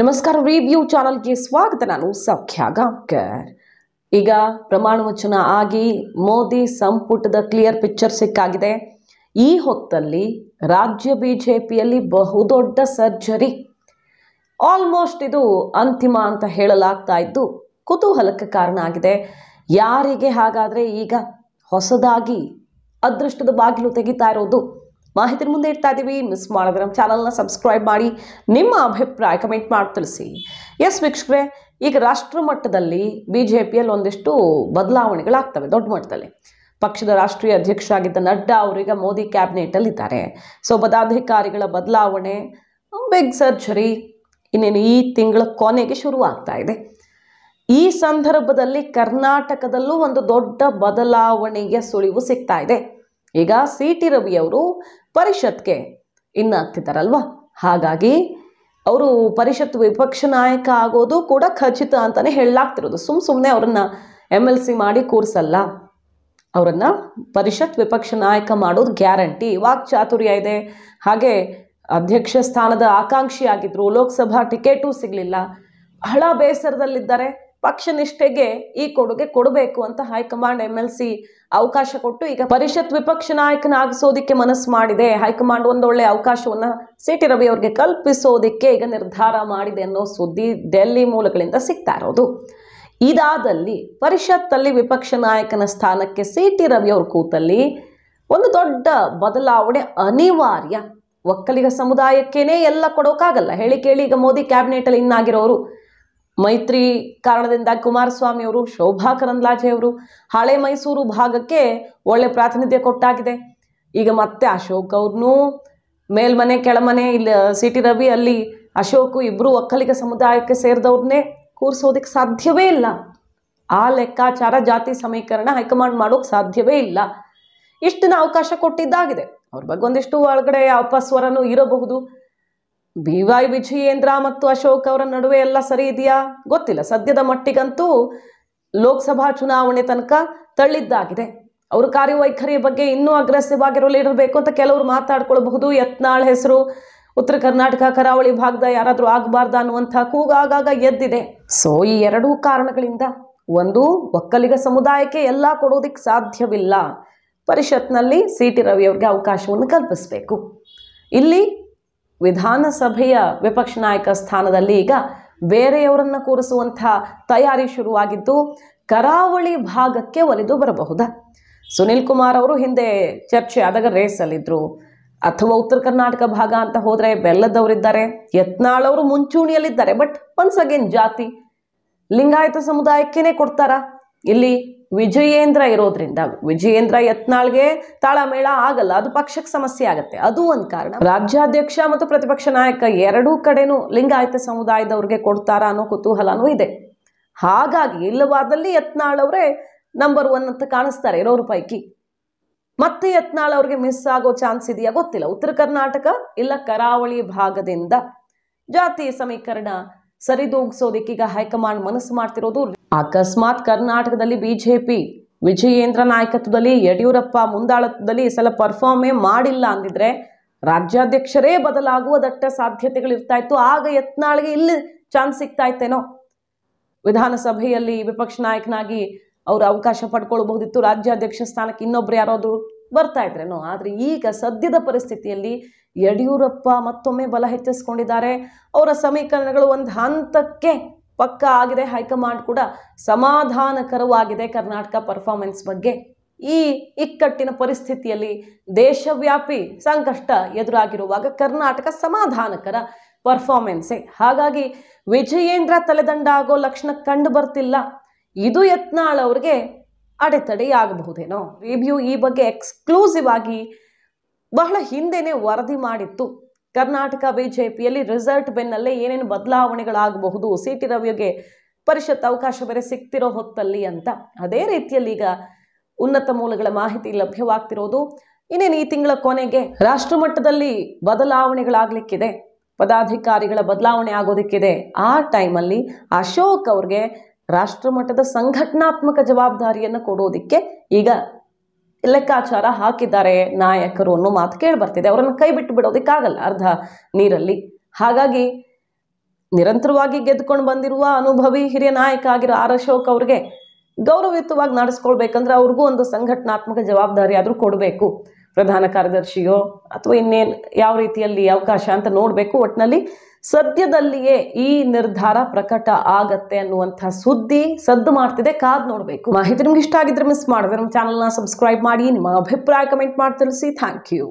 ನಮಸ್ಕಾರ ರಿವ್ಯೂ ಚಾನಲ್ಗೆ ಸ್ವಾಗತ. ನಾನು ಸೌಖ್ಯ ಗಾಂವ್ಕರ್. ಈಗ ಪ್ರಮಾಣ ವಚನ ಆಗಿ ಮೋದಿ ಸಂಪುಟದ ಕ್ಲಿಯರ್ ಪಿಕ್ಚರ್ ಸಿಕ್ಕಾಗಿದೆ. ಈ ಹೊತ್ತಲ್ಲಿ ರಾಜ್ಯ ಬಿಜೆಪಿಯಲ್ಲಿ ಬಹುದೊಡ್ಡ ಸರ್ಜರಿ. ಆಲ್ಮೋಸ್ಟ್ ಇದು ಅಂತಿಮ ಅಂತ ಹೇಳಲಾಗ್ತಾ ಇದ್ದು ಕುತೂಹಲಕ್ಕೆ ಕಾರಣ ಆಗಿದೆ. ಯಾರಿಗೆ ಹಾಗಾದರೆ ಈಗ ಹೊಸದಾಗಿ ಅದೃಷ್ಟದ ಬಾಗಿಲು ತೆಗಿತಾ ಇರೋದು ಮಾಹಿತಿ ಮುಂದೆ ಇಡ್ತಾ ಇದ್ದೀವಿ ಮಿಸ್ ಮಾಡಿದ್ರೆ ನಮ್ಮ ಚಾನಲ್ನ ಸಬ್ಸ್ಕ್ರೈಬ್ ಮಾಡಿ. ನಿಮ್ಮ ಅಭಿಪ್ರಾಯ ಕಮೆಂಟ್ ಮಾಡಿ ತಿಳಿಸಿ. ಎಸ್ ವೀಕ್ಷಕರೇ, ಈಗ ರಾಷ್ಟ್ರ ಮಟ್ಟದಲ್ಲಿ ಬಿ ಜೆ ಪಿಯಲ್ಲಿ ಒಂದಿಷ್ಟು ಬದಲಾವಣೆಗಳಾಗ್ತವೆ ದೊಡ್ಡ ಮಟ್ಟದಲ್ಲಿ. ಪಕ್ಷದ ರಾಷ್ಟ್ರೀಯ ಅಧ್ಯಕ್ಷ ಆಗಿದ್ದ ನಡ್ಡಾ ಅವರೀಗ ಮೋದಿ ಕ್ಯಾಬಿನೆಟಲ್ಲಿದ್ದಾರೆ ಸೊ ಪದಾಧಿಕಾರಿಗಳ ಬದಲಾವಣೆ ಬಿಗ್ ಸರ್ಜರಿ ಇನ್ನೇನು ಈ ತಿಂಗಳ ಕೊನೆಗೆ ಶುರುವಾಗ್ತಾ ಇದೆ. ಈ ಸಂದರ್ಭದಲ್ಲಿ ಕರ್ನಾಟಕದಲ್ಲೂ ಒಂದು ದೊಡ್ಡ ಬದಲಾವಣೆಯ ಸುಳಿವು ಸಿಗ್ತಾ ಇದೆ. ಈಗ ಸಿ ರವಿ ಅವರು ಪರಿಷತ್ಗೆ ಇನ್ನಾಗ್ತಿದ್ದಾರಲ್ವಾ ಹಾಗಾಗಿ ಅವರು ಪರಿಷತ್ ವಿಪಕ್ಷ ನಾಯಕ ಆಗೋದು ಕೂಡ ಖಚಿತ ಅಂತಲೇ ಹೇಳಲಾಗ್ತಿರೋದು. ಸುಮ್ಮ ಸುಮ್ಮನೆ ಅವರನ್ನು ಎಂ ಎಲ್ ಸಿ ಮಾಡಿ ಕೂರಿಸಲ್ಲ. ಅವರನ್ನು ಪರಿಷತ್ ವಿಪಕ್ಷ ನಾಯಕ ಮಾಡೋದು ಗ್ಯಾರಂಟಿ. ವಾಕ್ ಚಾತುರ್ಯ ಇದೆ. ಹಾಗೆ ಅಧ್ಯಕ್ಷ ಸ್ಥಾನದ ಆಕಾಂಕ್ಷಿ ಆಗಿದ್ರು ಲೋಕಸಭಾ ಟಿಕೆಟೂ ಸಿಗಲಿಲ್ಲ. ಬಹಳ ಬೇಸರದಲ್ಲಿದ್ದಾರೆ. ಪಕ್ಷ ನಿಷ್ಠೆಗೆ ಈ ಕೊಡುಗೆ ಕೊಡಬೇಕು ಅಂತ ಹೈಕಮಾಂಡ್ ಎಂ ಎಲ್ ಸಿ ಅವಕಾಶ ಕೊಟ್ಟು ಈಗ ಪರಿಷತ್ ವಿಪಕ್ಷ ನಾಯಕನಾಗಿಸೋದಿಕ್ಕೆ ಮನಸ್ಸು ಮಾಡಿದೆ. ಹೈಕಮಾಂಡ್ ಒಂದೊಳ್ಳೆ ಅವಕಾಶವನ್ನ ಸಿ ಟಿ ರವಿ ಅವರಿಗೆ ಕಲ್ಪಿಸೋದಿಕ್ಕೆ ಈಗ ನಿರ್ಧಾರ ಮಾಡಿದೆ ಅನ್ನೋ ಸುದ್ದಿ ಡೆಲ್ಲಿ ಮೂಲಗಳಿಂದ ಸಿಗ್ತಾ ಇರೋದು. ಇದಾದಲ್ಲಿ ಪರಿಷತ್ತಲ್ಲಿ ವಿಪಕ್ಷ ನಾಯಕನ ಸ್ಥಾನಕ್ಕೆ ಸಿ ಟಿ ರವಿ ಅವ್ರ ಕೂತಲ್ಲಿ ಒಂದು ದೊಡ್ಡ ಬದಲಾವಣೆ ಅನಿವಾರ್ಯ. ಒಕ್ಕಲಿಗ ಸಮುದಾಯಕ್ಕೇನೆ ಎಲ್ಲ ಕೊಡೋಕ್ಕಾಗಲ್ಲ ಹೇಳಿ ಕೇಳಿ ಈಗ ಮೋದಿ ಕ್ಯಾಬಿನೆಟಲ್ಲಿ ಇನ್ನಾಗಿರೋರು ಮೈತ್ರಿ ಕಾರಣದಿಂದ ಕುಮಾರಸ್ವಾಮಿ ಅವರು, ಶೋಭಾ ಕರಂದ್ಲಾಜೆ ಅವರು ಹಳೆ ಮೈಸೂರು ಭಾಗಕ್ಕೆ ಒಳ್ಳೆ ಪ್ರಾತಿನಿಧ್ಯ ಕೊಟ್ಟಾಗಿದೆ. ಈಗ ಮತ್ತೆ ಅಶೋಕ್ ಅವ್ರನ್ನೂ ಮೇಲ್ಮನೆ, ಕೆಳಮನೆ, ಇಲ್ಲಿ ಸಿ ಟಿ ರವಿ ಅಲ್ಲಿ ಅಶೋಕು ಇಬ್ಬರು ಒಕ್ಕಲಿಗ ಸಮುದಾಯಕ್ಕೆ ಸೇರಿದವ್ರನ್ನೇ ಕೂರಿಸೋದಕ್ಕೆ ಸಾಧ್ಯವೇ ಇಲ್ಲ. ಆ ಲೆಕ್ಕಾಚಾರ ಜಾತಿ ಸಮೀಕರಣ ಹೈಕಮಾಂಡ್ ಮಾಡೋಕ್ಕೆ ಸಾಧ್ಯವೇ ಇಲ್ಲ. ಇಷ್ಟನ್ನ ಅವಕಾಶ ಕೊಟ್ಟಿದ್ದಾಗಿದೆ. ಅವ್ರ ಬಗ್ಗೆ ಒಂದಿಷ್ಟು ಒಳಗಡೆ ಅಪಸ್ವರನೂ ಇರಬಹುದು. ಬಿ ವೈ ವಿಜಯೇಂದ್ರ ಮತ್ತು ಅಶೋಕ್ ಅವರ ನಡುವೆ ಎಲ್ಲ ಸರಿ ಇದೆಯಾ? ಗೊತ್ತಿಲ್ಲ. ಸದ್ಯದ ಮಟ್ಟಿಗಂತೂ ಲೋಕಸಭಾ ಚುನಾವಣೆ ತನಕ ತಳ್ಳಿದ್ದಾಗಿದೆ. ಅವ್ರ ಕಾರ್ಯವೈಖರಿಯ ಬಗ್ಗೆ ಇನ್ನೂ ಅಗ್ರೆಸಿವ್ ಆಗಿರೋ ಲೀಡರ್ ಅಂತ ಕೆಲವರು ಮಾತಾಡ್ಕೊಳ್ಬಹುದು. ಯತ್ನಾಳ್ ಹೆಸರು, ಉತ್ತರ ಕರ್ನಾಟಕ, ಕರಾವಳಿ ಭಾಗದ ಯಾರಾದರೂ ಆಗಬಾರ್ದ ಅನ್ನುವಂಥ ಕೂಗು ಆಗಾಗ ಎದ್ದಿದೆ. ಸೊ, ಈ ಎರಡೂ ಕಾರಣಗಳಿಂದ ಒಂದು, ಒಕ್ಕಲಿಗ ಸಮುದಾಯಕ್ಕೆ ಎಲ್ಲ ಕೊಡೋದಕ್ಕೆ ಸಾಧ್ಯವಿಲ್ಲ. ಪರಿಷತ್ನಲ್ಲಿ ಸಿ ಟಿ ರವಿಯವ್ರಿಗೆ ಅವಕಾಶವನ್ನು ಕಲ್ಪಿಸಬೇಕು. ಇಲ್ಲಿ ವಿಧಾನಸಭೆಯ ವಿಪಕ್ಷ ನಾಯಕ ಸ್ಥಾನದಲ್ಲಿ ಈಗ ಬೇರೆಯವರನ್ನು ಕೂರಿಸುವಂಥ ತಯಾರಿ ಶುರುವಾಗಿದ್ದು, ಕರಾವಳಿ ಭಾಗಕ್ಕೆ ಒಲಿದು ಬರಬಹುದಾ. ಸುನಿಲ್ ಕುಮಾರ್ ಅವರು ಹಿಂದೆ ಚರ್ಚೆ ಆದಾಗ ರೇಸಲ್ಲಿದ್ದರು ಅಥವಾ ಉತ್ತರ ಕರ್ನಾಟಕ ಭಾಗ ಅಂತ ಹೋದರೆ ಬೆಲ್ಲದವರಿದ್ದಾರೆ ಯತ್ನಾಳವರು ಮುಂಚೂಣಿಯಲ್ಲಿದ್ದಾರೆ ಬಟ್ ಒನ್ಸ್ ಅಗೇನ್ ಜಾತಿ ಲಿಂಗಾಯತ ಸಮುದಾಯಕ್ಕೇನೆ ಕೊಡ್ತಾರ? ಇಲ್ಲಿ ವಿಜಯೇಂದ್ರ ಇರೋದ್ರಿಂದ, ವಿಜಯೇಂದ್ರ ಯತ್ನಾಳ್ಗೆ ತಾಳಮೇಳ ಆಗಲ್ಲ, ಅದು ಪಕ್ಷಕ್ಕೆ ಸಮಸ್ಯೆ ಆಗುತ್ತೆ. ಅದು ಒಂದು ಕಾರಣ. ರಾಜ್ಯಾಧ್ಯಕ್ಷ ಮತ್ತು ಪ್ರತಿಪಕ್ಷ ನಾಯಕ ಎರಡೂ ಕಡೆನೂ ಲಿಂಗಾಯತ ಸಮುದಾಯದವ್ರಿಗೆ ಕೊಡ್ತಾರ ಅನ್ನೋ ಕುತೂಹಲನೂ ಇದೆ. ಹಾಗಾಗಿ ಇಲ್ಲವಾದಲ್ಲಿ ಯತ್ನಾಳ್ ಅವರೇ ನಂಬರ್ ಒನ್ ಅಂತ ಕಾಣಿಸ್ತಾರೆ ಇರೋರ ಪೈಕಿ. ಮತ್ತೆ ಯತ್ನಾಳ್ ಅವ್ರಿಗೆ ಮಿಸ್ ಆಗೋ ಚಾನ್ಸ್ ಇದೆಯಾ ಗೊತ್ತಿಲ್ಲ. ಉತ್ತರ ಕರ್ನಾಟಕ ಇಲ್ಲ ಕರಾವಳಿ ಭಾಗದಿಂದ ಜಾತಿ ಸಮೀಕರಣ ಸರಿದೂಗಿಸೋದಕ್ಕೀಗ ಹೈಕಮಾಂಡ್ ಮನಸ್ಸು ಮಾಡ್ತಿರೋದು ಅಕಸ್ಮಾತ್ ಕರ್ನಾಟಕದಲ್ಲಿ ಬಿಜೆಪಿ ವಿಜಯೇಂದ್ರ ನಾಯಕತ್ವದಲ್ಲಿ ಯಡಿಯೂರಪ್ಪ ಮುಂದಾಳತ್ವದಲ್ಲಿ ಈ ಸಲ ಪರ್ಫಾರ್ಮೇ ಮಾಡಿಲ್ಲ ಅಂದಿದ್ರೆ ರಾಜ್ಯಾಧ್ಯಕ್ಷರೇ ಬದಲಾಗುವ ದಟ್ಟ ಸಾಧ್ಯತೆಗಳಿರ್ತಾ ಇತ್ತು. ಆಗ ಯತ್ನಾಳ್ಗೆ ಇಲ್ಲಿ ಚಾನ್ಸ್ ಸಿಗ್ತಾ ಇತ್ತೇನೋ? ವಿಧಾನಸಭೆಯಲ್ಲಿ ವಿಪಕ್ಷ ನಾಯಕನಾಗಿ ಅವರು ಅವಕಾಶ ಪಡ್ಕೊಳ್ಬಹುದಿತ್ತು. ರಾಜ್ಯಾಧ್ಯಕ್ಷ ಸ್ಥಾನಕ್ಕೆ ಇನ್ನೊಬ್ರು ಯಾರಾದರೂ ಬರ್ತಾ ಇದ್ರೇನೋ? ಆದರೆ ಈಗ ಸದ್ಯದ ಪರಿಸ್ಥಿತಿಯಲ್ಲಿ ಯಡಿಯೂರಪ್ಪ ಮತ್ತೊಮ್ಮೆ ಬಲ ಹೆಚ್ಚಿಸ್ಕೊಂಡಿದ್ದಾರೆ. ಅವರ ಸಮೀಕರಣಗಳು ಒಂದು ಹಂತಕ್ಕೆ ಪಕ್ಕ ಆಗಿದೆ ಹೈಕಮಾಂಡ್ ಕೂಡ ಸಮಾಧಾನಕರವಾಗಿದೆ ಕರ್ನಾಟಕ ಪರ್ಫಾರ್ಮೆನ್ಸ್ ಬಗ್ಗೆ. ಈ ಇಕ್ಕಟ್ಟಿನ ಪರಿಸ್ಥಿತಿಯಲ್ಲಿ ದೇಶವ್ಯಾಪಿ ಸಂಕಷ್ಟ ಎದುರಾಗಿರುವಾಗ ಕರ್ನಾಟಕ ಸಮಾಧಾನಕರ ಪರ್ಫಾರ್ಮೆನ್ಸೇ ಹಾಗಾಗಿ ವಿಜಯೇಂದ್ರ ತಲೆದಂಡ ಆಗೋ ಲಕ್ಷಣ ಕಂಡು ಬರ್ತಿಲ್ಲ. ಇದು ಯತ್ನಾಳ್ ಅವ್ರಿಗೆ ಅಡೆತಡೆ ಆಗಬಹುದೇನೋ ರಿವ್ಯೂ ಈ ಬಗ್ಗೆ ಎಕ್ಸ್ಕ್ಲೂಸಿವ್ ಆಗಿ ಬಹಳ ಹಿಂದೆನೇ ವರದಿ ಮಾಡಿತ್ತು. ಕರ್ನಾಟಕ ಬಿಜೆಪಿಯಲ್ಲಿ ರಿಸಲ್ಟ್ ಬೆನ್ನಲ್ಲೇ ಏನೇನು ಬದಲಾವಣೆಗಳಾಗಬಹುದು ಸಿ ಟಿ ರವಿಗೆ ಪರಿಷತ್ ಅವಕಾಶ ಬೇರೆ ಸಿಗ್ತಿರೋ ಹೊತ್ತಲ್ಲಿ ಅಂತ. ಅದೇ ರೀತಿಯಲ್ಲಿ ಈಗ ಉನ್ನತ ಮೂಲಗಳ ಮಾಹಿತಿ ಲಭ್ಯವಾಗ್ತಿರೋದು. ಇನ್ನೇನು ಈ ತಿಂಗಳ ಕೊನೆಗೆ ರಾಷ್ಟ್ರಮಟ್ಟದಲ್ಲಿ ಬದಲಾವಣೆಗಳಾಗಲಿಕ್ಕಿದೆ. ಪದಾಧಿಕಾರಿಗಳ ಬದಲಾವಣೆ ಆಗೋದಕ್ಕಿದೆ. ಆ ಟೈಮಲ್ಲಿ ಅಶೋಕ್ ಅವ್ರಿಗೆ ರಾಷ್ಟ್ರಮಟ್ಟದ ಸಂಘಟನಾತ್ಮಕ ಜವಾಬ್ದಾರಿಯನ್ನು ಕೊಡೋದಕ್ಕೆ ಈಗ ಲೆಕ್ಕಾಚಾರ ಹಾಕಿದ್ದಾರೆ ನಾಯಕರು ಅನ್ನೋ ಮಾತು ಕೇಳಿ ಬರ್ತಿದೆ. ಅವರನ್ನು ಕೈ ಬಿಟ್ಟು ಬಿಡೋದಕ್ಕಾಗಲ್ಲ ಅರ್ಧ ನೀರಲ್ಲಿ. ಹಾಗಾಗಿ ನಿರಂತರವಾಗಿ ಗೆದ್ಕೊಂಡು ಬಂದಿರುವ ಅನುಭವಿ ಹಿರಿಯ ನಾಯಕ ಆಗಿರೋ ಆರ್ ಅಶೋಕ್ ಅವ್ರಿಗೆ ಗೌರವಯುತವಾಗಿ ನಡೆಸ್ಕೊಳ್ಬೇಕಂದ್ರೆ ಅವ್ರಿಗೂ ಒಂದು ಸಂಘಟನಾತ್ಮಕ ಜವಾಬ್ದಾರಿ ಆದರೂ ಕೊಡಬೇಕು. ಪ್ರಧಾನ ಕಾರ್ಯದರ್ಶಿಯೋ ಅಥವಾ ಇನ್ನೇನು ಯಾವ ರೀತಿಯಲ್ಲಿ ಅವಕಾಶ ಅಂತ ನೋಡಬೇಕು. ಒಟ್ಟಿನಲ್ಲಿ ಸದ್ಯದಲ್ಲಿಯೇ ಈ ನಿರ್ಧಾರ ಪ್ರಕಟ ಆಗತ್ತೆ ಅನ್ನುವಂಥ ಸುದ್ದಿ ಸದ್ದು ಮಾಡ್ತಿದೆ. ಕಾದ್ ನೋಡಬೇಕು. ಮಾಹಿತಿ ನಿಮ್ಗೆ ಇಷ್ಟ ಆಗಿದ್ರೆ ಮಿಸ್ ಮಾಡಿದ್ರೆ ನಮ್ಮ ಚಾನಲ್ನ ಸಬ್ಸ್ಕ್ರೈಬ್ ಮಾಡಿ, ನಿಮ್ಮ ಅಭಿಪ್ರಾಯ ಕಮೆಂಟ್ ಮಾಡಿ ತಿಳಿಸಿ. Thank you